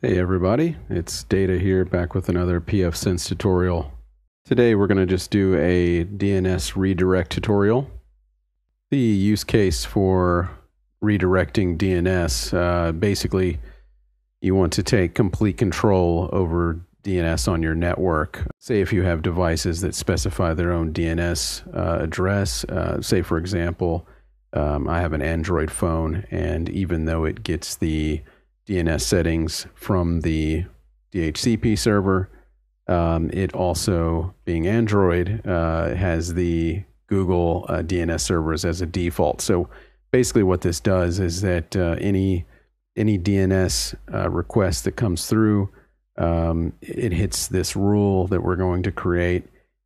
Hey everybody, it's Data here back with another pfSense tutorial. Today we're going to just do a DNS redirect tutorial. The use case for redirecting DNS, uh, basically you want to take complete control over DNS on your network. Say if you have devices that specify their own DNS uh, address, uh, say for example, um, I have an Android phone and even though it gets the DNS settings from the DHCP server. Um, it also, being Android, uh, has the Google uh, DNS servers as a default. So basically, what this does is that uh, any any DNS uh, request that comes through, um, it hits this rule that we're going to create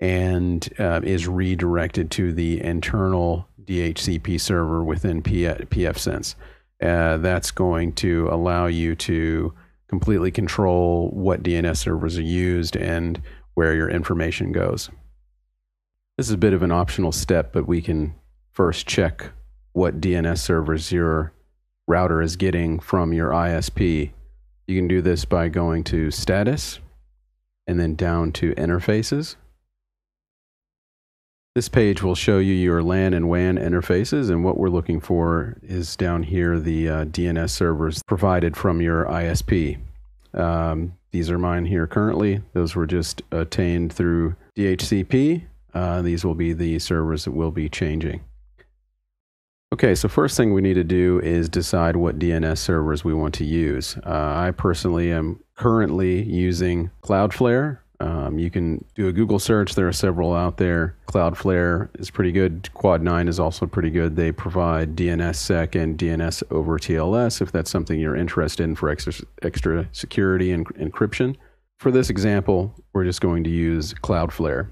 and uh, is redirected to the internal DHCP server within pfSense uh, that's going to allow you to completely control what DNS servers are used and where your information goes. This is a bit of an optional step, but we can first check what DNS servers your router is getting from your ISP. You can do this by going to status and then down to interfaces. This page will show you your LAN and WAN interfaces, and what we're looking for is down here the uh, DNS servers provided from your ISP. Um, these are mine here currently. Those were just attained through DHCP. Uh, these will be the servers that will be changing. Okay, so first thing we need to do is decide what DNS servers we want to use. Uh, I personally am currently using Cloudflare um, you can do a Google search. There are several out there. Cloudflare is pretty good. Quad9 is also pretty good. They provide DNSSEC and DNS over TLS if that's something you're interested in for extra, extra security and encryption. For this example, we're just going to use Cloudflare.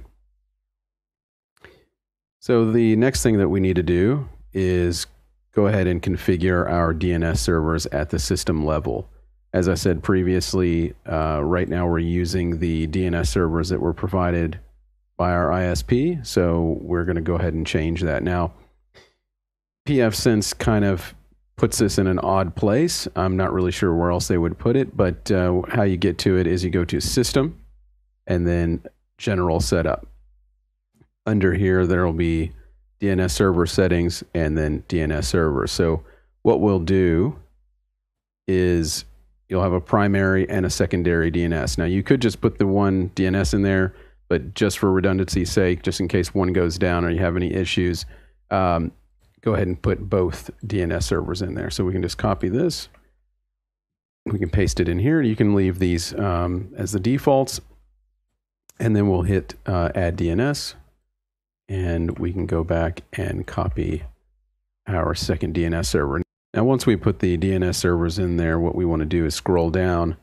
So the next thing that we need to do is go ahead and configure our DNS servers at the system level. As I said previously, uh, right now we're using the DNS servers that were provided by our ISP. So we're going to go ahead and change that. Now, pfSense kind of puts this in an odd place. I'm not really sure where else they would put it, but uh, how you get to it is you go to System and then General Setup. Under here, there will be DNS server settings and then DNS server. So what we'll do is you'll have a primary and a secondary DNS. Now, you could just put the one DNS in there, but just for redundancy's sake, just in case one goes down or you have any issues, um, go ahead and put both DNS servers in there. So we can just copy this. We can paste it in here. You can leave these um, as the defaults. And then we'll hit uh, add DNS. And we can go back and copy our second DNS server. Now, once we put the DNS servers in there, what we want to do is scroll down.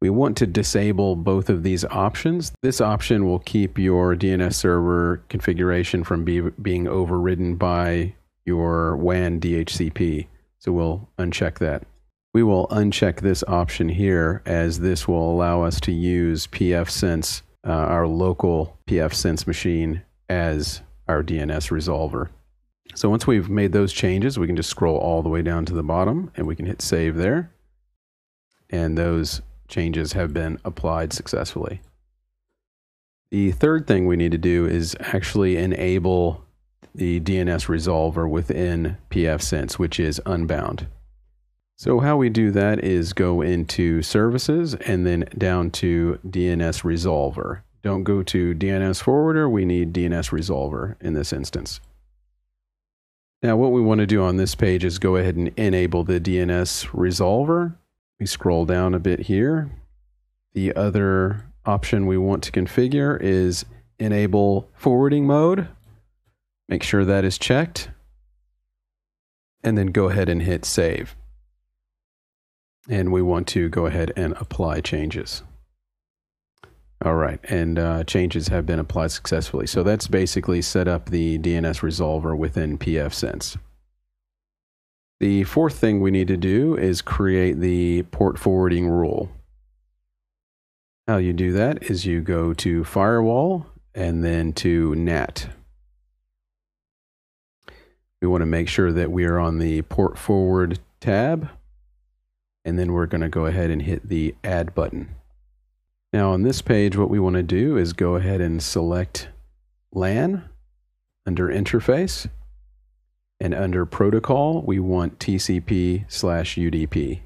We want to disable both of these options. This option will keep your DNS server configuration from be, being overridden by your WAN DHCP. So we'll uncheck that. We will uncheck this option here as this will allow us to use pfSense, uh, our local pfSense machine, as our DNS resolver. So once we've made those changes, we can just scroll all the way down to the bottom and we can hit save there. And those changes have been applied successfully. The third thing we need to do is actually enable the DNS resolver within pfSense, which is unbound. So how we do that is go into services and then down to DNS resolver. Don't go to DNS forwarder, we need DNS resolver in this instance. Now what we want to do on this page is go ahead and enable the DNS resolver. We scroll down a bit here. The other option we want to configure is enable forwarding mode. Make sure that is checked. And then go ahead and hit save. And we want to go ahead and apply changes. All right, and uh, changes have been applied successfully. So that's basically set up the DNS resolver within pfSense. The fourth thing we need to do is create the port forwarding rule. How you do that is you go to Firewall and then to NAT. We want to make sure that we are on the port forward tab and then we're going to go ahead and hit the add button. Now on this page, what we want to do is go ahead and select LAN under interface and under protocol, we want TCP slash UDP.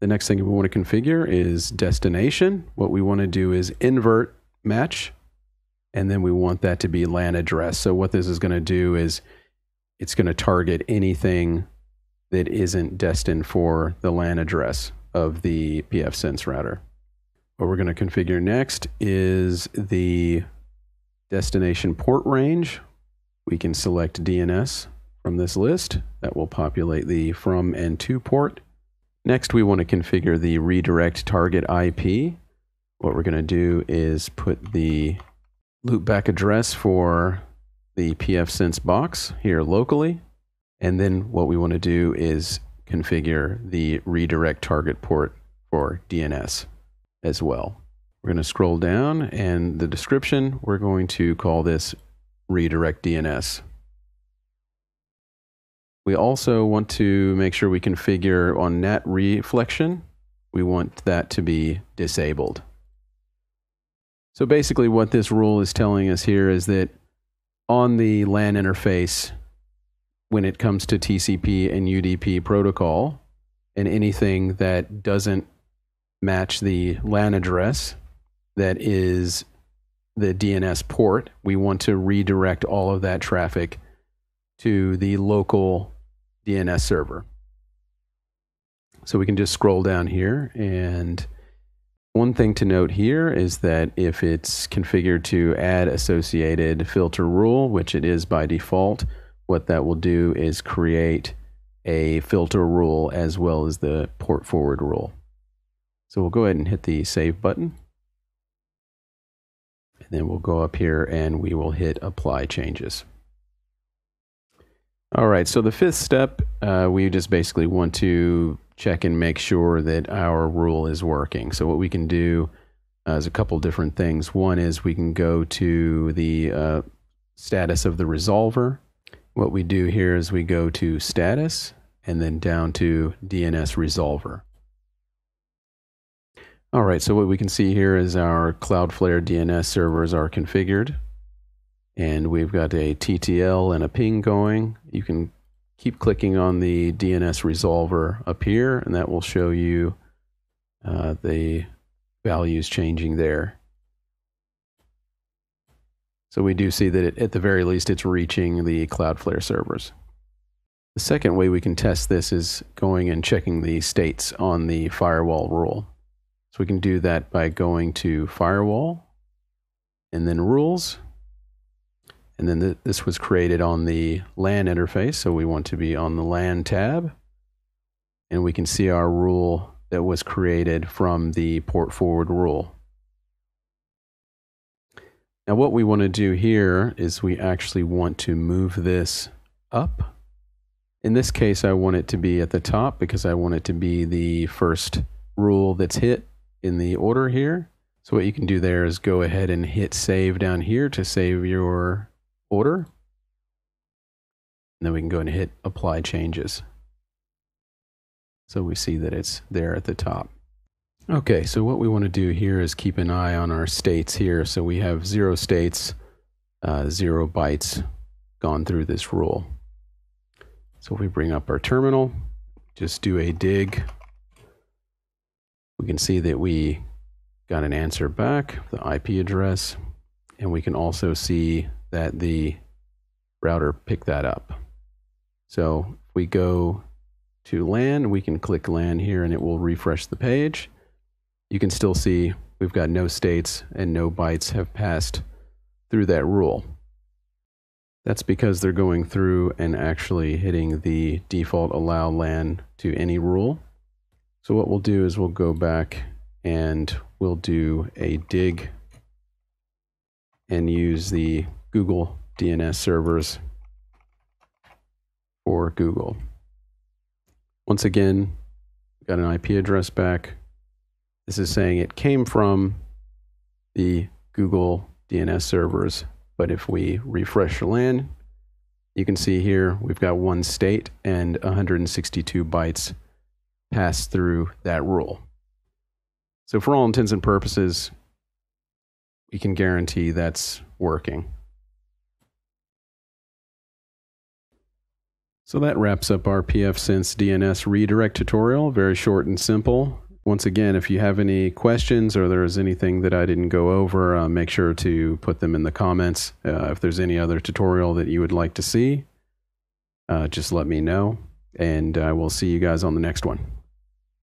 The next thing we want to configure is destination. What we want to do is invert match, and then we want that to be LAN address. So what this is going to do is it's going to target anything that isn't destined for the LAN address of the pfSense router. What we're going to configure next is the destination port range. We can select DNS from this list. That will populate the from and to port. Next, we want to configure the redirect target IP. What we're going to do is put the loopback address for the pfSense box here locally. And then what we want to do is configure the redirect target port for DNS as well. We're going to scroll down and the description, we're going to call this redirect DNS. We also want to make sure we configure on NAT reflection. We want that to be disabled. So basically what this rule is telling us here is that on the LAN interface, when it comes to TCP and UDP protocol, and anything that doesn't match the LAN address that is the DNS port, we want to redirect all of that traffic to the local DNS server. So we can just scroll down here and one thing to note here is that if it's configured to add associated filter rule, which it is by default, what that will do is create a filter rule as well as the port forward rule. So we'll go ahead and hit the save button. And then we'll go up here and we will hit apply changes. All right, so the fifth step, uh, we just basically want to check and make sure that our rule is working. So what we can do uh, is a couple different things. One is we can go to the uh, status of the resolver. What we do here is we go to status and then down to DNS resolver. All right, so what we can see here is our Cloudflare DNS servers are configured and we've got a TTL and a ping going. You can keep clicking on the DNS resolver up here, and that will show you uh, the values changing there. So we do see that it, at the very least it's reaching the Cloudflare servers. The second way we can test this is going and checking the states on the firewall rule. So we can do that by going to firewall and then rules and then th this was created on the LAN interface. So we want to be on the LAN tab. And we can see our rule that was created from the port forward rule. Now what we want to do here is we actually want to move this up. In this case, I want it to be at the top because I want it to be the first rule that's hit in the order here. So what you can do there is go ahead and hit save down here to save your order. And then we can go and hit apply changes. So we see that it's there at the top. Okay, so what we want to do here is keep an eye on our states here. So we have zero states, uh, zero bytes gone through this rule. So if we bring up our terminal, just do a dig, we can see that we got an answer back, the IP address, and we can also see that the router picked that up. So if we go to LAN, we can click LAN here and it will refresh the page. You can still see we've got no states and no bytes have passed through that rule. That's because they're going through and actually hitting the default allow LAN to any rule. So what we'll do is we'll go back and we'll do a dig and use the Google DNS servers for Google. Once again, got an IP address back. This is saying it came from the Google DNS servers, but if we refresh the LAN, you can see here we've got one state and 162 bytes pass through that rule. So, for all intents and purposes, we can guarantee that's working. So that wraps up our pfSense DNS redirect tutorial. Very short and simple. Once again, if you have any questions or there's anything that I didn't go over, uh, make sure to put them in the comments. Uh, if there's any other tutorial that you would like to see, uh, just let me know. And I will see you guys on the next one.